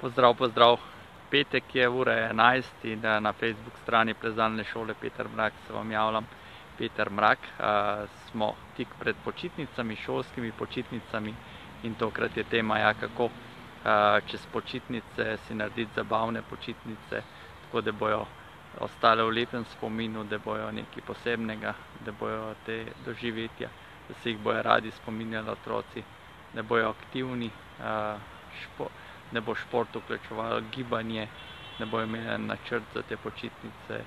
Pozdrav, pozdrav. Petek je, ura je 11 in na Facebook strani plezalne šole Peter Mrak se vam javljam. Peter Mrak, smo tik pred počitnicami, šolskimi počitnicami in tokrat je tema, ja, kako čez počitnice si narediti zabavne počitnice, tako da bojo ostale v lepem spominu, da bojo nekaj posebnega, da bojo te doživetja, da se jih bojo radi spominjali otroci, da bojo aktivni, da bo šport vključeval gibanje, da bojo imeli načrt za te počitnice,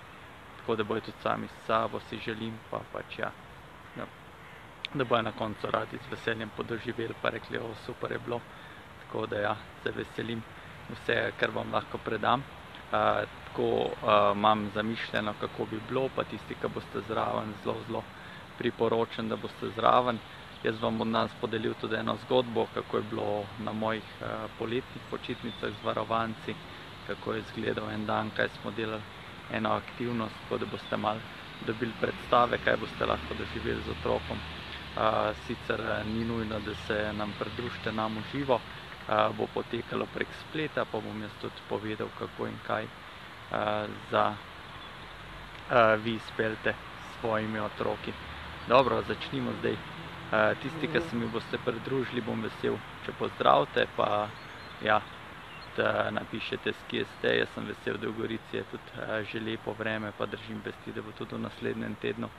tako da bojo tudi sami s sabo, si želim, pa pač ja, da bojo na koncu radi z veseljem podoživeli pa rekli, o, super je bilo, tako da ja, se veselim vsega, kar vam lahko predam. Tako imam zamišljeno, kako bi bilo, pa tisti, ki boste zraven, zelo, zelo priporočam, da boste zraven. Jaz vam bom danes podelil tudi eno zgodbo, kako je bilo na mojih poletnih počitnicah z varovanci, kako je izgledal en dan, kaj smo delali, eno aktivnost, tako da boste malo dobili predstave, kaj boste lahko doživeli z otrokom. Sicer ni nujno, da se nam pridružite nam v živo, bo potekalo prek spleta, pa bom jaz tudi povedal, kako in kaj za vi izpeljete s svojimi otroki. Dobro, začnimo zdaj. Tisti, ki se mi boste pridružili, bom vesel, če pozdravite, pa ja, da napišete, s kje ste, jaz sem vesel, da v Gorici je tudi že lepo vreme, pa držim pesti, da bo tudi v naslednjem tednu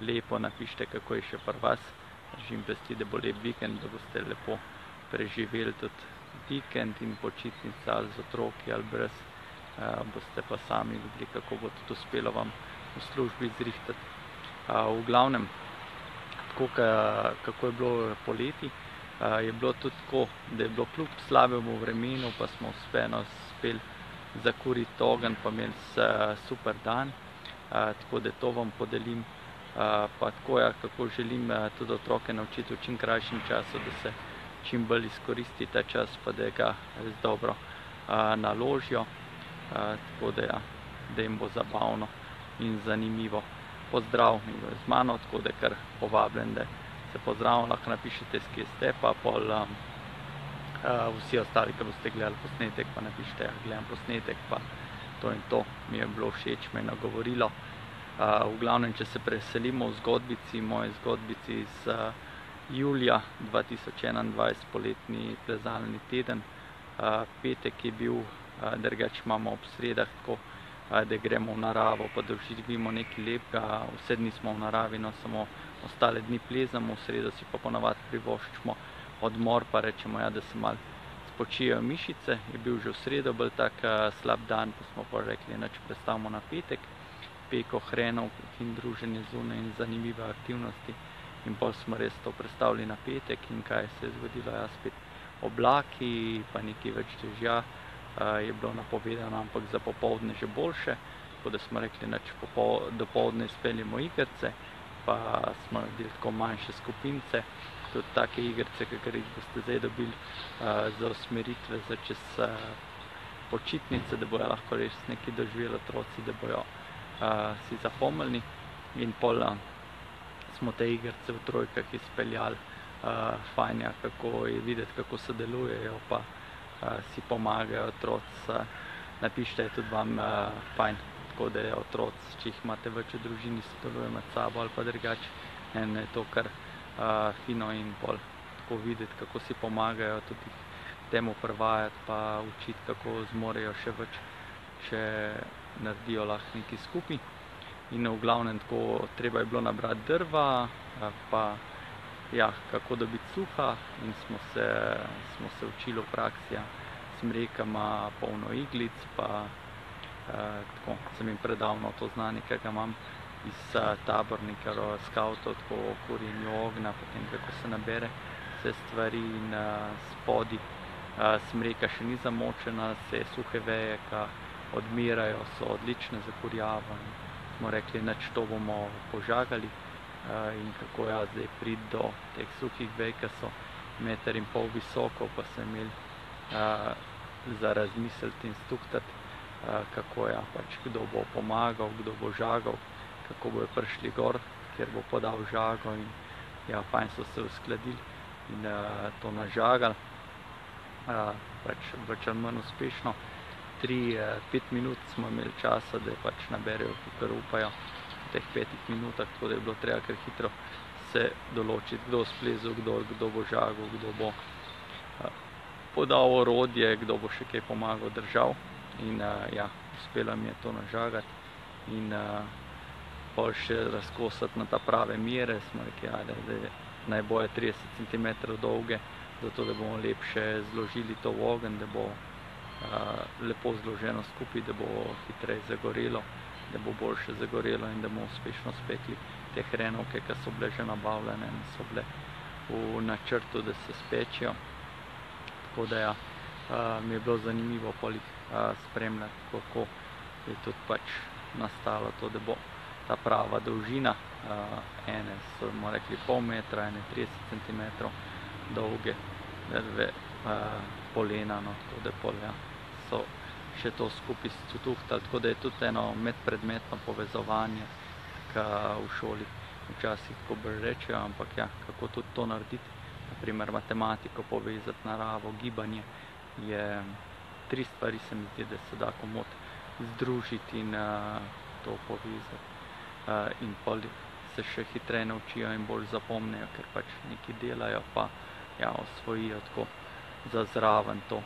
lepo, napišite, kako je še pri vas. Držim pesti, da bo lep vikend, da boste lepo preživeli tudi vikend in počitnice ali z otroki ali brez. Boste pa sami videli, kako bo tudi uspelo vam v službi zrihtati. V glavnem, tako kako je bilo poleti, je bilo tudi tako, da je bilo kljub slabemu vremenu, pa smo vseeno uspeli zakuriti ogenj pa imeli super dan. Tako da to vam podelim. Pa tako, ja, kako želim tudi otroke naučiti v čim krajšem času, da se čim bolj izkoristi ta čas pa da ga res dobro naložijo. Tako da ja, da jim bo zabavno in zanimivo. Pozdrav z mano, tako da kar povabljeni, da se pozdravimo, lahko napišete, s kje ste, pa pol vsi ostali, ki boste gledali posnetek, pa napišite, ja, gledam posnetek, pa to in to mi je bilo všeč, me je nagovorilo. V glavnem, če se preselimo v zgodbici, moji zgodbici iz julija dva tisoč enaindvajset, poletni plezalni teden. Petek je bil, drugače imamo ob sredah tako, da gremo v naravo pa doživimo nekaj lepega, vse dni smo v naravi, no, samo ostale dni plezamo, v sredo si pa ponavadi privoščimo odmor pa rečemo, ja, da se malo spočijejo mišice. Je bil že v sredo bolj tak slab dan, pa smo pol rekli, nič, prestavimo na petek. Peko hrenov in druženje zunaj in zanimive aktivnosti. In pol smo res to prestavili na petek in kaj se je zgodilo, ja, spet oblaki pa nekaj več dežja je bilo napovedano, ampak za popoldne že boljše, tako da smo rekli, nič, dopoldne izpeljemo igrice pa smo naredili tako manjše skupinice, tudi take igrice, kakor jih boste zdaj dobili za usmeritve za čez počitnice, da bojo lahko res nekaj doživeli otroci, da bojo si zapomnili. In pol smo te igrice v trojkah izpeljali. Fajn, ja, kako je videti, kako sodelujejo pa si pomagajo otroci. Napišite, tudi vam fajn, tako da otroci, če jih imate več v družini, sodelujejo med sabo ali pa drugače. Meni je to kar fino in pol tako videti, kako si pomagajo, tudi temu privajati pa učiti, kako zmorejo še več, če naredijo lahko nekaj skupaj. In v glavnem tako, treba je bilo nabrati drva pa ja, kako dobiti suha in smo se, smo se učili v praksi, ja, smreka ima polno iglic pa tako, sem jim predal, no, to znanje, ke ga imam iz tabornikov, skavtov, tako o kurjenju ognja, potem kako se nabere vse stvari in spodaj smreka še ni zamočena, saj suhe veje, ke odmirajo, so odlične za kurjavo smo rekli, nič, to bomo požagali. In kako, ja, zdaj priti do teh suhih vej, ke so meter in pol visoko, pa so imeli za razmisliti in stuhtati, kako, ja, pač kdo bo pomagal, kdo bo žagal, kako bojo prišli gor, kateri bo podal žago in ja, fajn so se uskladili in to nažagali. pač več ali manj uspešno. 3-5 minut smo imeli časa, da pač naberejo, kar upajo teh petih minutah, tako da je bilo treba kar hitro se določiti, kdo splezel, kdo, kdo bo žagal, kdo bo podal orodje, kdo bo še kaj pomagal držav. In ja, uspelo mi je to nažagati in pol še razkosati na ta prave mere. Smo rekli, ajde, da naj boje 30 cm dolge, zato da bomo lepše zložili to v ogen, da bo lepo zloženo skupaj, da bo hitreje zagorelo, da bo boljše zagorelo in da bomo uspešno spekli te hrenovke, ki so bile že nabavljene in so bile v načrtu, da se spečijo. Tako da ja, mi je bilo zanimivo polih spremljati, kako je tudi pač nastalo to, da bo ta prava dolžina, ene so bomo rekli pol metra, ene 30 cm dolge drve polena, no, tako da pol, ja, so še to skupaj stutuhtali, tako da je tudi eno medpredmetno povezovanje, ki v šoli včasih tako bolj rečejo, ampak ja, kako tudi to narediti, naprimer matematiko povezati, naravo, gibanje, je tri stvari se mi zdi, da se da komot združiti in to povezati. In pol se še hitreje naučijo in bolj zapomnijo, ker pač nekaj delajo pa ja, osvojijo tako za zraven to.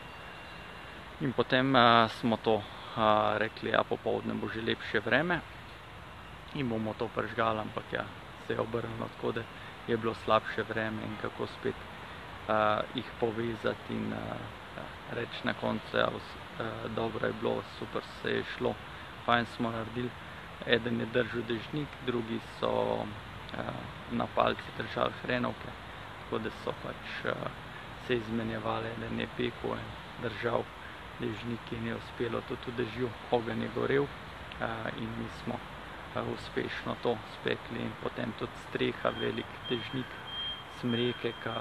In potem smo to rekli, ja, popoldne bo že lepše vreme in bomo to prižgali, ampak ja, se je obrnilo tako, da je bilo slabše vreme in kako spet jih povezati in reči na koncu, ja, dobro je bilo, super se je šlo, fajn smo naredili. Eden je držal dežnik, drugi so na palci držali hrenovke, tako da so pač se izmenjevali, eden je pekel in držal dežnik in je uspelo tudi v dežju, ogenj je gorel in mi smo uspešno to spekli in potem tudi streha, velik dežnik, smreke, ki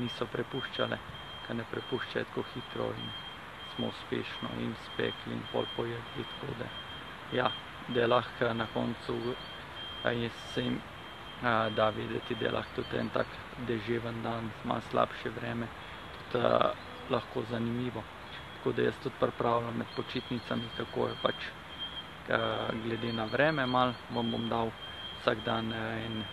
niso prepuščale, ki ne prepuščajo tako hitro in smo uspešno in spekli in pol pojedli, tako da ja, da lahko na koncu jesen da videti, da lahko tudi en tak deževen dan, malo slabše vreme, tudi lahko zanimivo. Tako da jaz tudi pripravljam med počitnicami, kako je pač glede na vreme malo, vam bom dal vsak dan en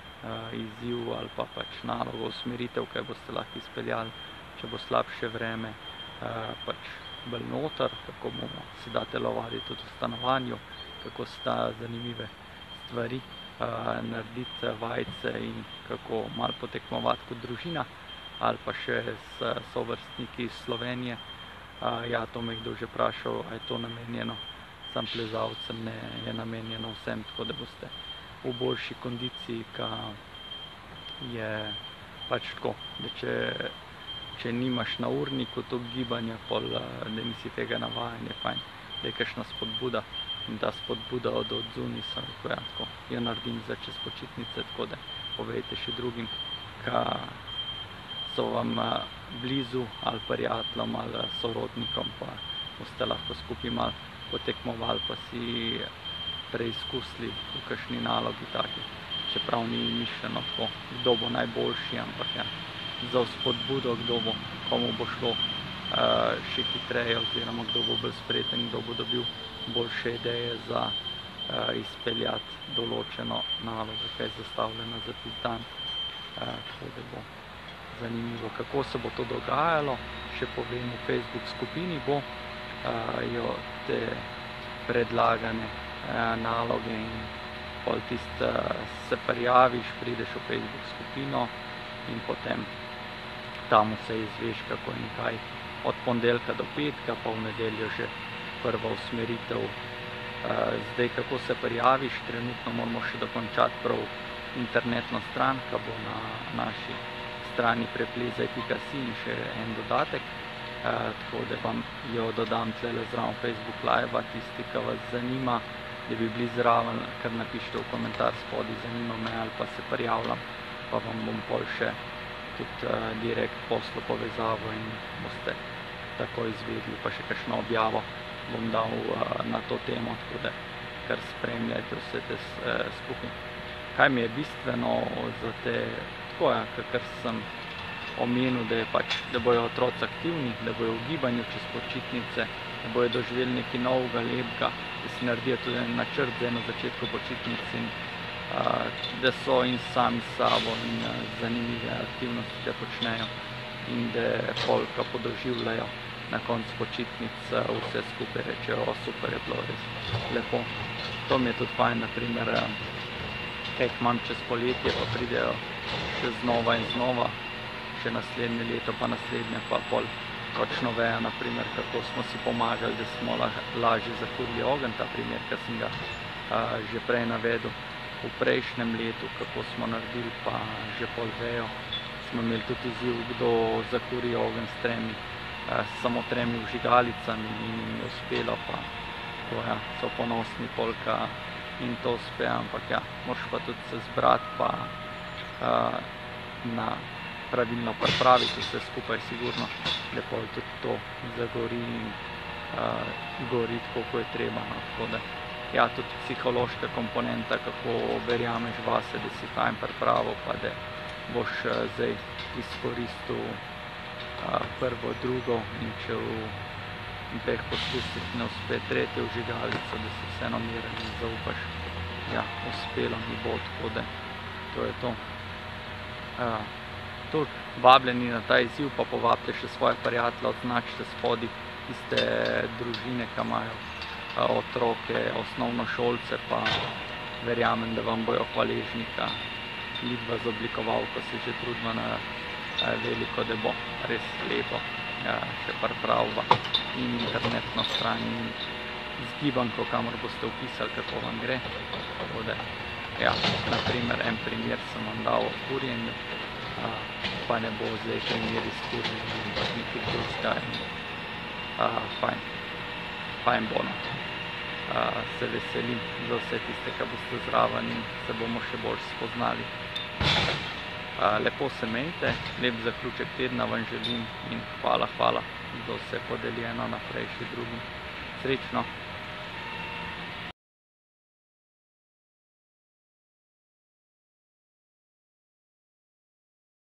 izziv ali pa pač nalogo, usmeritev, kaj boste lahko izpeljali, če bo slabše vreme, pač bolj noter, kako bomo se da telovali tudi v stanovanju, kako se da zanimive stvari narediti, vajce in kako malo potekmovati kot družina ali pa še s sovrstniki iz Slovenije. Ja, to me je kdo že vprašal, a je to namenjeno? Samo plezalcem, ne, je namenjeno vsem, tako da boste v boljši kondiciji, ka je pač tako, da če, če nimaš na urniku to gibanja, pol, da nisi tega navajen, je fajn, da je kakšna spodbuda in ta spodbuda od odzuni sem rekel, ja, tako, jo naredim za čez počitnice, tako da povejte še drugim, ka so vam blizu ali prijateljem ali sorodnikom, pa boste lahko skupaj malo potekmovali, pa si preizkusili v kakšni nalogi taki, čeprav ni mišljeno tako, kdo bo najboljši, ampak ja, za spodbudo, kdo bo, komu bo šlo še hitreje oziroma kdo bo bolj spreten, kdo bo dobil boljše ideje za izpeljati določeno nalogo, kaj je zastavljeno za tisti dan. Tako da bo zanimivo, kako se bo to dogajalo, še povem v Facebook skupini bo jo te predlagane naloge in pol tiste se prijaviš, prideš v Facebook skupino in potem tam se izveš, kako in kaj od ponedeljka do petka, pa v nedeljo že prva usmeritev. Zdaj, kako se prijaviš, trenutno moramo še dokončati prav internetno stran, ki bo na naši strani preplezaj.si in še en dodatek, tako da vam jo dodam tlele zraven Facebook live, tisti, ki vas zanima, da bi bili zraven, kar napišite v komentar spodaj, zanima me ali pa se prijavljam, pa vam bom pol še tudi direkt poslal povezavo in boste takoj izvedli, pa še kakšno objavo bom dal na to temo, tako da kar spremljajte vse te skupaj. Kaj mi je bistveno za te, tako ja, kakor sem omenil, da, je pač, da bojo otroci aktivni, da bojo v gibanju čez počitnice, da bojo doživeli nekaj novega, lepega, da si naredijo tudi načrt za eno začetko počitnic in uh, da so in sami sabo in uh, zanimive aktivnosti, da počnejo in da polka podoživljajo na koncu počitnic vse skupaj rečejo, o super je bilo res lepo. To mi je tudi fajn, naprimer, kaj imam čez poletje, pa pridejo še znova in znova, še naslednje leto, pa naslednje, pa pol točno vejo, naprimer, kako smo si pomagali, da smo lažje zakurili ogen, ta primer, ki sem ga a, že prej navedel. V prejšnjem letu, kako smo naredili, pa že pol vejo, smo imeli tudi izziv, kdo zakuri ogen s tremi, a, samo tremi vžigalicami in jim je uspelo, pa to, ja, so ponosni polka in to uspe, ampak ja, moraš pa tudi se zbrati, pa na pravilno pripraviti vse skupaj, sigurno lepo tudi to zagori in gori tako, kot je treba. No. Tako da, ja, tudi psihološka komponenta, kako verjameš vase, da si fajn pripravil, pa da boš zdaj izkoristil prvo, drugo in če v dveh poskusih ne uspe tretjo vžigalico, da si vseeno miren in zaupaš, ja, uspelo mi bo, tako da to je to. Uh, tudi vabljeni na ta izziv, pa povabite še svoje prijatelje, označite spodi tiste družine, ki imajo otroke, osnovno šolce, pa verjamem, da vam bojo hvaležni, da vidva z oblikovalko se že trudimo na veliko, da bo res lepo ja, še pripravila in internetno stran in zgibanko, kamor boste upisali, kako vam gre. Tako da, ja, naprimer, en primer sem vam dal o kurjenju, pa ne bo zdaj primer izkušnja in pa nekaj drugega in fajn, fajn bo no. Se veselim za vse tiste, ki boste zraven in se bomo še bolj spoznali. Lepo se mejte, lep zaključek tedna vam želim in hvala, hvala za vse podeljeno naprej še drugim. Srečno!